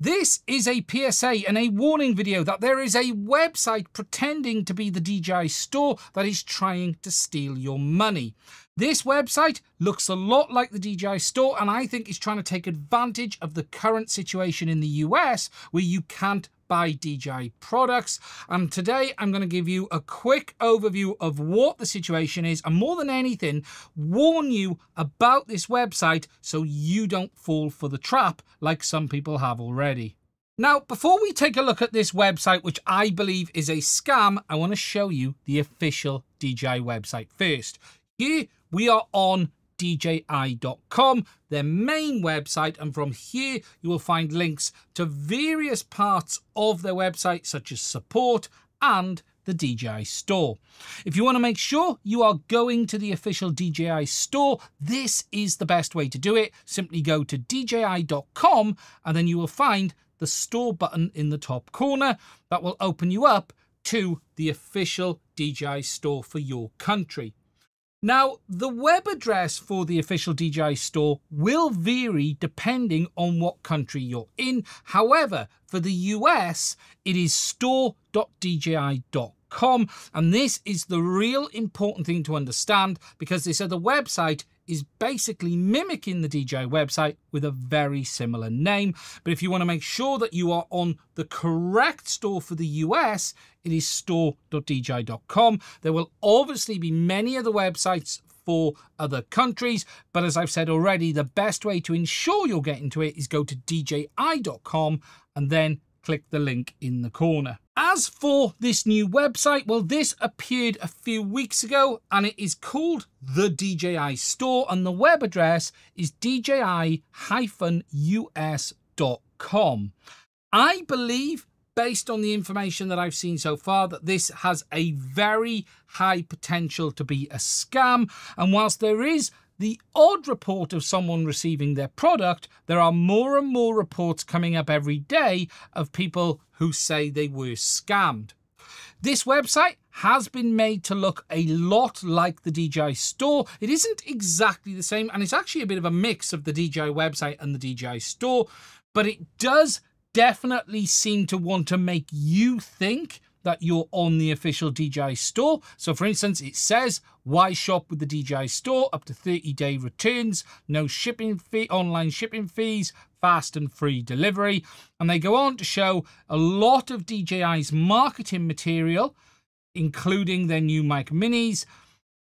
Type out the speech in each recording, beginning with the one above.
This is a PSA and a warning video that there is a website pretending to be the DJI store that is trying to steal your money. This website looks a lot like the DJI store and I think is trying to take advantage of the current situation in the US where you can't buy DJI products. And today I'm going to give you a quick overview of what the situation is and more than anything, warn you about this website so you don't fall for the trap like some people have already. Now, before we take a look at this website, which I believe is a scam, I want to show you the official DJI website first. Here we are on DJI.com, their main website, and from here you will find links to various parts of their website, such as support and the DJI store. If you want to make sure you are going to the official DJI store, this is the best way to do it. Simply go to DJI.com and then you will find the store button in the top corner that will open you up to the official DJI store for your country. Now, the web address for the official DJI store will vary depending on what country you're in. However, for the US, it is store.dji.com. And this is the real important thing to understand because this other website is basically mimicking the DJI website with a very similar name. But if you want to make sure that you are on the correct store for the US, it is store.dji.com. There will obviously be many other websites for other countries. But as I've said already, the best way to ensure you're getting to it is go to dji.com and then click the link in the corner. As for this new website, well, this appeared a few weeks ago and it is called the DJI Store and the web address is dji-us.com. I believe, based on the information that I've seen so far, that this has a very high potential to be a scam. And whilst there is the odd report of someone receiving their product, there are more and more reports coming up every day of people who say they were scammed. This website has been made to look a lot like the DJI store. It isn't exactly the same, and it's actually a bit of a mix of the DJI website and the DJI store, but it does definitely seem to want to make you think that you're on the official DJI store. So for instance, it says why shop with the DJI store up to 30 day returns, no shipping fee, online shipping fees, fast and free delivery. And they go on to show a lot of DJI's marketing material, including their new mic minis.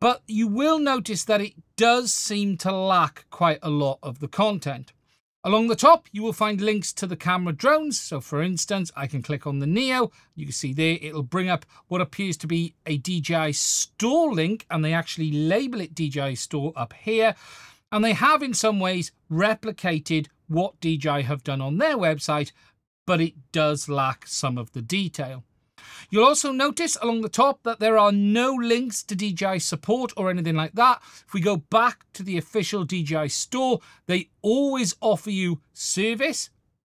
But you will notice that it does seem to lack quite a lot of the content. Along the top, you will find links to the camera drones. So for instance, I can click on the Neo. You can see there, it'll bring up what appears to be a DJI store link, and they actually label it DJI store up here. And they have in some ways replicated what DJI have done on their website, but it does lack some of the detail. You'll also notice along the top that there are no links to DJI support or anything like that. If we go back to the official DJI store, they always offer you service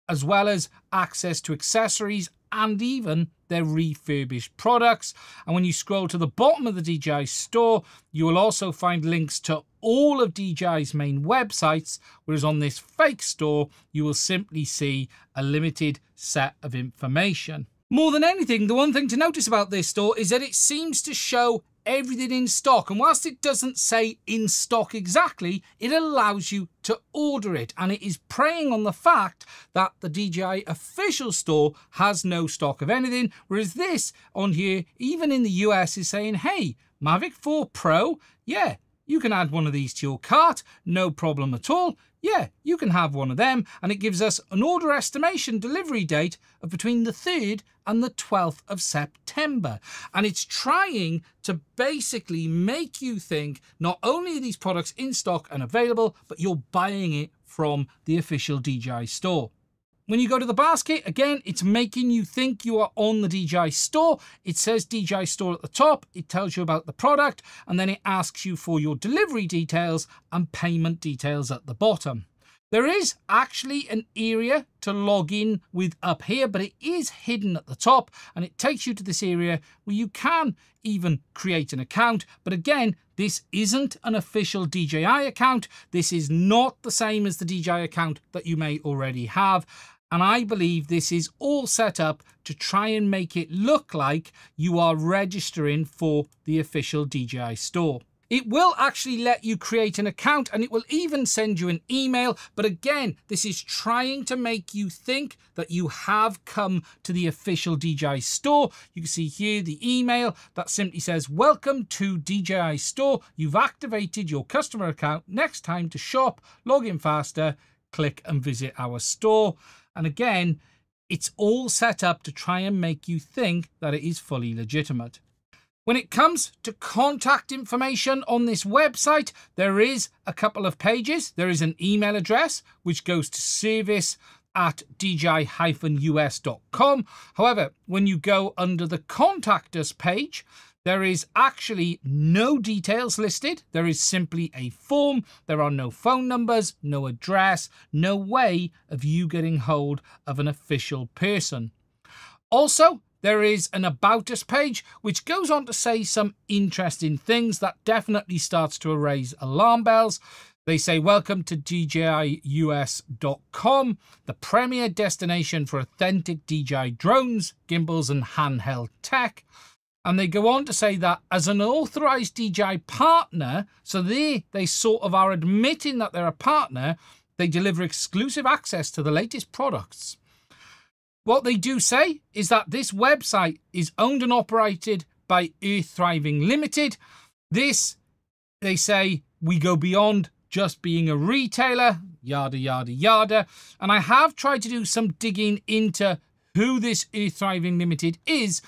as well as access to accessories and even their refurbished products. And when you scroll to the bottom of the DJI store, you will also find links to all of DJI's main websites, whereas on this fake store, you will simply see a limited set of information. More than anything, the one thing to notice about this store is that it seems to show everything in stock. And whilst it doesn't say in stock exactly, it allows you to order it. And it is preying on the fact that the DJI official store has no stock of anything. Whereas this on here, even in the US, is saying, hey, Mavic 4 Pro, yeah, you can add one of these to your cart, no problem at all yeah, you can have one of them, and it gives us an order estimation delivery date of between the 3rd and the 12th of September. And it's trying to basically make you think not only are these products in stock and available, but you're buying it from the official DJI store. When you go to the basket, again, it's making you think you are on the DJI store. It says DJI store at the top, it tells you about the product, and then it asks you for your delivery details and payment details at the bottom. There is actually an area to log in with up here, but it is hidden at the top and it takes you to this area where you can even create an account. But again, this isn't an official DJI account. This is not the same as the DJI account that you may already have. And I believe this is all set up to try and make it look like you are registering for the official DJI store. It will actually let you create an account and it will even send you an email. But again, this is trying to make you think that you have come to the official DJI store. You can see here the email that simply says, Welcome to DJI store. You've activated your customer account. Next time to shop, log in faster, click and visit our store. And again, it's all set up to try and make you think that it is fully legitimate. When it comes to contact information on this website, there is a couple of pages. There is an email address which goes to service at dji-us.com. However, when you go under the contact us page, there is actually no details listed. There is simply a form. There are no phone numbers, no address, no way of you getting hold of an official person. Also, there is an About Us page, which goes on to say some interesting things that definitely starts to raise alarm bells. They say, Welcome to DJIUS.com, the premier destination for authentic DJI drones, gimbals, and handheld tech. And they go on to say that as an authorized DJI partner, so they, they sort of are admitting that they're a partner, they deliver exclusive access to the latest products. What they do say is that this website is owned and operated by Earth Thriving Limited. This, they say, we go beyond just being a retailer, yada, yada, yada. And I have tried to do some digging into who this Earth Thriving Limited is,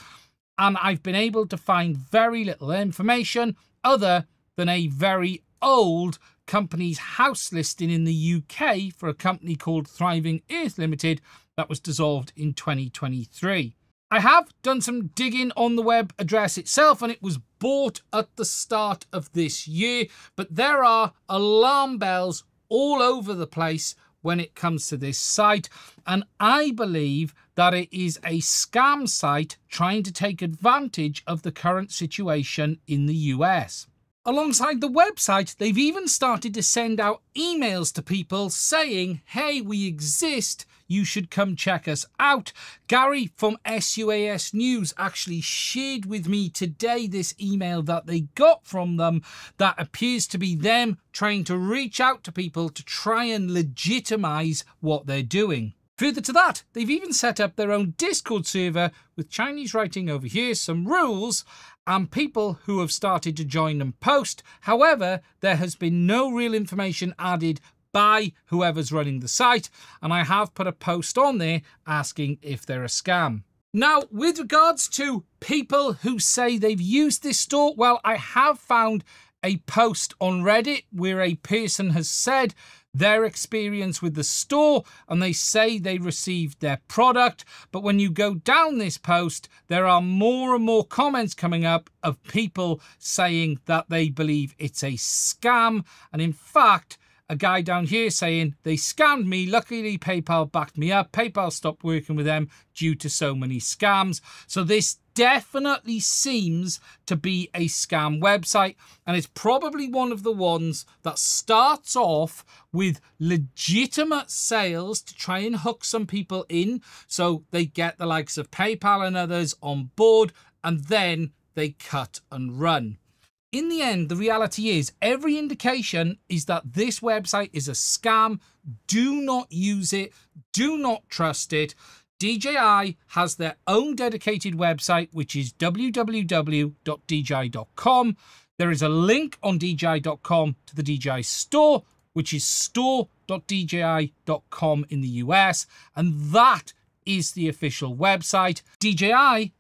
and I've been able to find very little information other than a very old Companies House listing in the UK for a company called Thriving Earth Limited that was dissolved in 2023. I have done some digging on the web address itself and it was bought at the start of this year, but there are alarm bells all over the place when it comes to this site, and I believe that it is a scam site trying to take advantage of the current situation in the US. Alongside the website, they've even started to send out emails to people saying, hey, we exist, you should come check us out. Gary from SUAS News actually shared with me today this email that they got from them that appears to be them trying to reach out to people to try and legitimize what they're doing. Further to that, they've even set up their own Discord server with Chinese writing over here, some rules, and people who have started to join and post. However, there has been no real information added by whoever's running the site, and I have put a post on there asking if they're a scam. Now, with regards to people who say they've used this store, well, I have found a post on Reddit where a person has said their experience with the store and they say they received their product. But when you go down this post, there are more and more comments coming up of people saying that they believe it's a scam. And in fact, a guy down here saying they scammed me. Luckily, PayPal backed me up. PayPal stopped working with them due to so many scams. So this definitely seems to be a scam website and it's probably one of the ones that starts off with legitimate sales to try and hook some people in so they get the likes of PayPal and others on board and then they cut and run in the end, the reality is every indication is that this website is a scam. Do not use it. Do not trust it. DJI has their own dedicated website, which is www.dji.com. There is a link on DJI.com to the DJI store, which is store.dji.com in the US. And that is the official website. DJI-us.com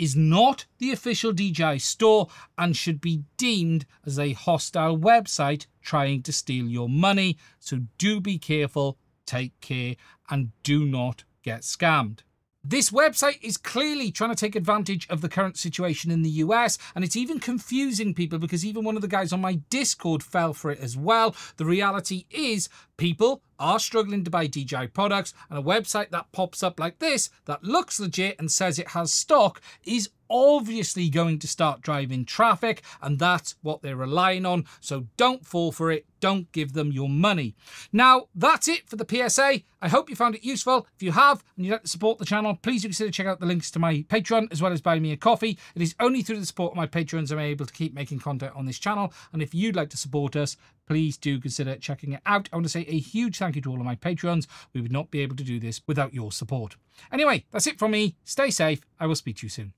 is not the official DJI store and should be deemed as a hostile website trying to steal your money. So do be careful, take care, and do not get scammed. This website is clearly trying to take advantage of the current situation in the US, and it's even confusing people because even one of the guys on my Discord fell for it as well. The reality is, people are struggling to buy DJI products, and a website that pops up like this that looks legit and says it has stock is obviously going to start driving traffic, and that's what they're relying on. So don't fall for it. Don't give them your money. Now, that's it for the PSA. I hope you found it useful. If you have and you'd like to support the channel, please do consider checking out the links to my Patreon as well as buying me a coffee. It is only through the support of my patrons I'm able to keep making content on this channel. And if you'd like to support us, please do consider checking it out. I want to say a huge thank you to all of my patrons. We would not be able to do this without your support. Anyway, that's it from me. Stay safe. I will speak to you soon.